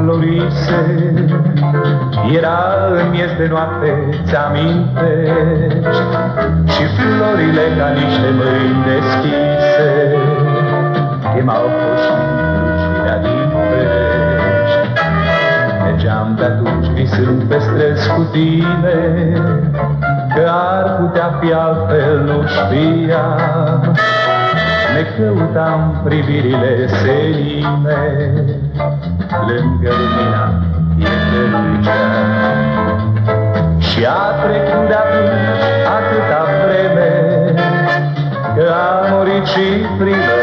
florise Era în miez de noapte, ți-amintești? Și florile ca niște mâini deschise Chemau poșnirea Mergeam de atunci visând pe străzi cu tine Că ar putea fi altfel, nu știam ne căutam privirile senine lângă lumina pietrucea. Și a trecut de atunci atâta vreme, Că a murit și primăvara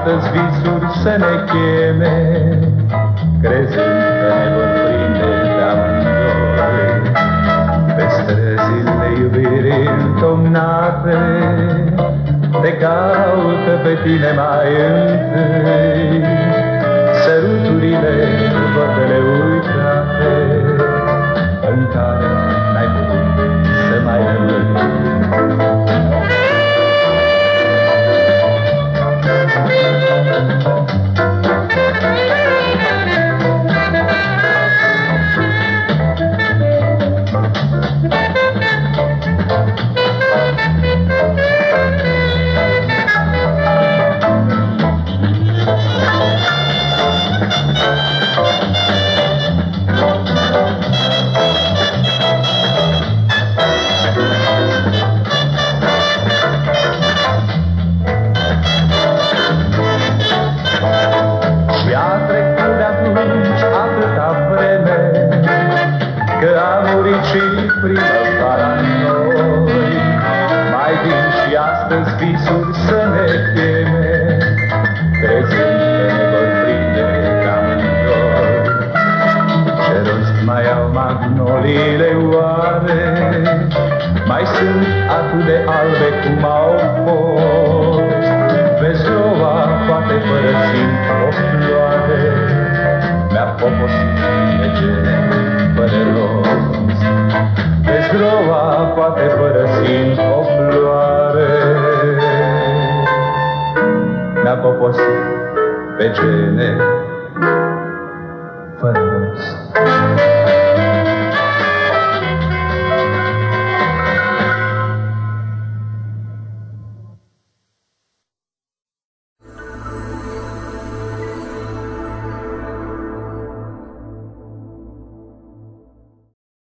și astăzi visuri să ne cheme, Crezând că ne vor prinde de amândoi. Pe străzile iubirii întomnate, te caută pe tine mai întâi. Primăvara noi. Mai vin și astăzi visuri să ne cheme, crezând că ne vor prinde cam amândoi. Ce rost mai au magnoliile oare, mai sunt atât de albe cum au fost. Vezi roa poate părăsind poate părăsind o floare. Ne-a poposit pe gene fără rost.